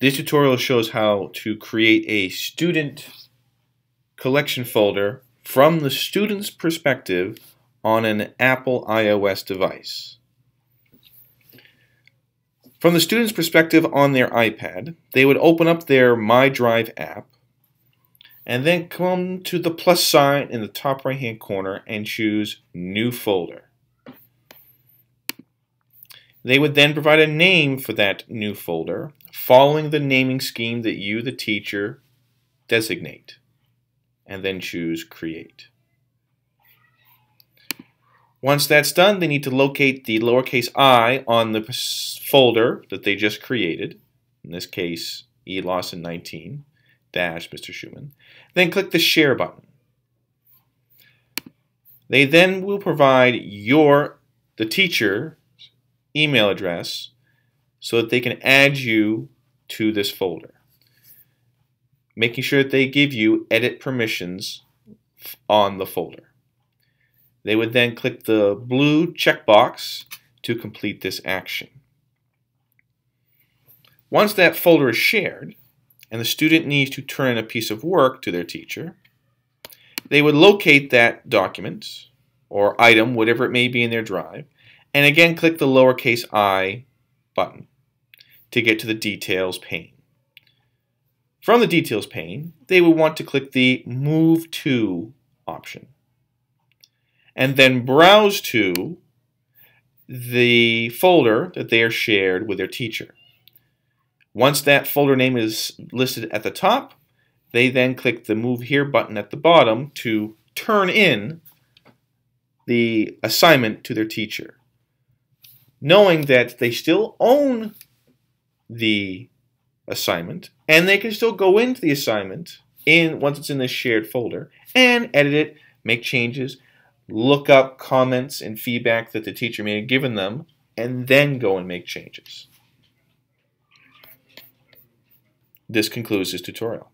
This tutorial shows how to create a student collection folder from the student's perspective on an Apple iOS device. From the student's perspective on their iPad, they would open up their My Drive app and then come to the plus sign in the top right hand corner and choose New Folder. They would then provide a name for that new folder following the naming scheme that you, the teacher, designate, and then choose Create. Once that's done, they need to locate the lowercase i on the folder that they just created, in this case, E. Lawson 19 dash Mr. Shuman. Then click the Share button. They then will provide your, the teacher, email address so that they can add you to this folder. Making sure that they give you edit permissions on the folder. They would then click the blue checkbox to complete this action. Once that folder is shared, and the student needs to turn in a piece of work to their teacher, they would locate that document or item, whatever it may be in their drive, and again click the lowercase i button to get to the details pane. From the details pane, they will want to click the move to option and then browse to the folder that they are shared with their teacher. Once that folder name is listed at the top, they then click the Move Here button at the bottom to turn in the assignment to their teacher knowing that they still own the assignment and they can still go into the assignment in once it's in this shared folder and edit it, make changes, look up comments and feedback that the teacher may have given them, and then go and make changes. This concludes this tutorial.